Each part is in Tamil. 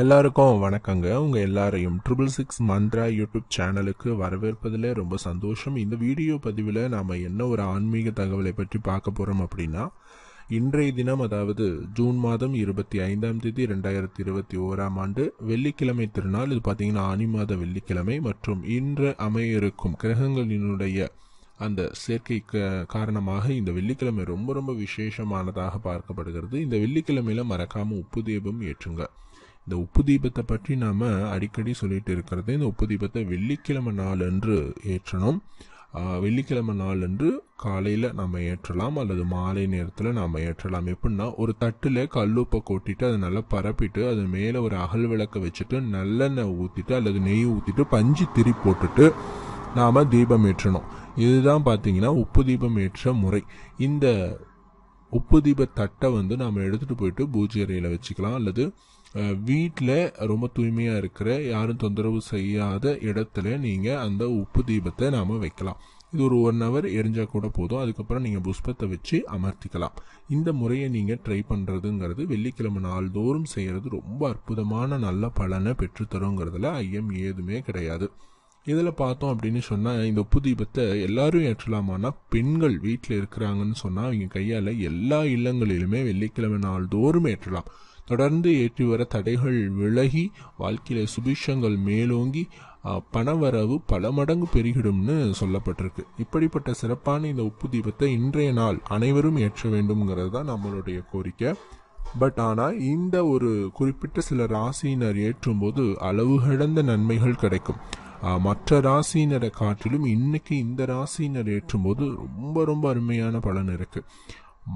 எல்லாருக்கும் வணக்கங்க. உங்கள் எல்லாரையும் ட்ரிபிள் சிக்ஸ் மந்த்ரா யூடியூப் சேனலுக்கு வரவேற்பதில் ரொம்ப சந்தோஷம். இந்த வீடியோ பதிவில் நாம் என்ன ஒரு ஆன்மீக தகவலை பற்றி பார்க்க போகிறோம் அப்படின்னா இன்றைய தினம் அதாவது ஜூன் மாதம் இருபத்தி ஐந்தாம் தேதி ரெண்டாயிரத்தி இருபத்தி ஓராம் ஆண்டு வெள்ளிக்கிழமை திருநாள். இது பார்த்தீங்கன்னா ஆனி மாத வெள்ளிக்கிழமை மற்றும் இன்று அமைய இருக்கும் கிரகங்களினுடைய அந்த சேர்க்கை காரணமாக இந்த வெள்ளிக்கிழமை ரொம்ப ரொம்ப விசேஷமானதாக பார்க்கப்படுகிறது. இந்த வெள்ளிக்கிழமையில மறக்காமல் உப்பு தீபம் ஏற்றுங்க. இந்த உப்பு தீபத்தை பற்றி நாம் அடிக்கடி சொல்லிட்டு இருக்கிறது. இந்த உப்பு தீபத்தை வெள்ளிக்கிழமை நாள் அன்று ஏற்றணும். வெள்ளிக்கிழமை நாள் அன்று காலையில் நம்ம ஏற்றலாம் அல்லது மாலை நேரத்தில் நாம் ஏற்றலாம். எப்படின்னா ஒரு தட்டில் கல்லுப்பை கொட்டிட்டு அதை நல்லா பரப்பிட்டு அது மேலே ஒரு அகல் விளக்க வச்சுட்டு நல்லெண்ணெய் ஊற்றிட்டு அல்லது நெய் ஊற்றிட்டு பஞ்சு திரி போட்டுட்டு நாம் தீபம் ஏற்றணும். இதுதான் பார்த்தீங்கன்னா உப்பு தீபம் ஏற்ற முறை. இந்த உப்பு தீப தட்டை வந்து நாம் எடுத்துகிட்டு போயிட்டு பூஜை அறையில் வச்சுக்கலாம். அல்லது வீட்டில் ரொம்ப தூய்மையாக இருக்கிற யாரும் தொந்தரவு செய்யாத இடத்துல நீங்கள் அந்த உப்பு தீபத்தை நாம் வைக்கலாம். இது ஒரு ஒன் ஹவர் எரிஞ்சால் கூட போதும். அதுக்கப்புறம் நீங்கள் புஷ்பத்தை வச்சு அமர்த்திக்கலாம். இந்த முறையை நீங்கள் ட்ரை பண்ணுறதுங்கிறது வெள்ளிக்கிழமை நாள்தோறும் செய்கிறது ரொம்ப அற்புதமான நல்ல பலனை பெற்றுத்தருங்கிறதுல ஐயம் ஏதுமே கிடையாது. இதில் பார்த்தோம் அப்படின்னு சொன்னால் இந்த உப்பு தீபத்தை எல்லாரும் ஏற்றலாமான்னா பெண்கள் வீட்டில் இருக்கிறாங்கன்னு சொன்னால் அவங்க கையால் எல்லா இல்லங்களிலுமே வெள்ளிக்கிழமை நாள்தோறும் ஏற்றலாம். தொடர்ந்து ஏற்றி வர தடைகள் விலகி வாழ்க்கையில சுபிஷங்கள் மேலோங்கி பணவரவு பல மடங்கு பெருகிடும்னு சொல்லப்பட்டிருக்கு. இப்படிப்பட்ட சிறப்பான இந்த உப்பு தீபத்தை இன்றைய நாள் அனைவரும் ஏற்ற வேண்டும்ங்கிறது தான் நம்மளுடைய கோரிக்கை. பட் ஆனால் இந்த ஒரு குறிப்பிட்ட சில ராசியினர் ஏற்றும்போது அளவு கடந்த நன்மைகள் கிடைக்கும். மற்ற ராசியினரை காட்டிலும் இன்னைக்கு இந்த ராசியினர் ஏற்றும்போது ரொம்ப ரொம்ப அருமையான பலன் இருக்குது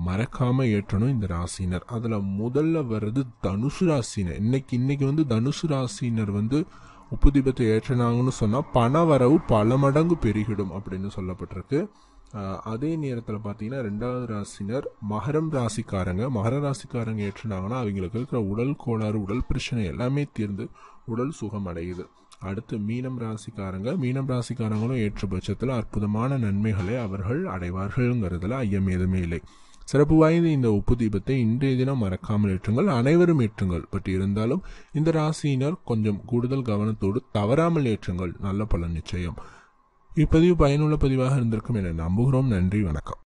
மறக்காம ஏற்றணும் இந்த ராசினர் அதுல முதல்ல வர்றது தனுசு ராசினர் இன்னைக்கு இன்னைக்கு வந்து தனுசு ராசினர் வந்து உப்பு தீபத்தை ஏற்றினாங்கன்னு சொன்னா பண வரவு பல மடங்கு பெருகிடும் அப்படின்னு சொல்லப்பட்டிருக்கு. அதே நேரத்தில் பார்த்தீங்கன்னா ரெண்டாவது ராசினர் மகரம் ராசிக்காரங்க. மகர ராசிக்காரங்க ஏற்றினாங்கன்னா அவங்களுக்கு இருக்கிற உடல் கோளாறு உடல் பிரச்சனை எல்லாமே தீர்ந்து உடல் சுகம் அடையுது. அடுத்து மீனம் ராசிக்காரங்க. மீனம் ராசிக்காரங்களும் ஏற்ற பட்சத்தில் அற்புதமான நன்மைகளை அவர்கள் அடைவார்கள்ங்கிறதுல ஐயம் எதுவுமே இல்லை. சிறப்பு வாய்ந்த இந்த உப்பு தீபத்தை இன்றைய தினம் மறக்காமல் ஏற்றுங்கள். அனைவரும் ஏற்றுங்கள். பட் இருந்தாலும் இந்த ராசியினர் கொஞ்சம் கூடுதல் கவனத்தோடு தவறாமல் ஏற்றுங்கள். நல்ல பலன் நிச்சயம். இப்பதிவு பயனுள்ள பதிவாக இருந்திருக்கும் என நம்புகிறோம். நன்றி. வணக்கம்.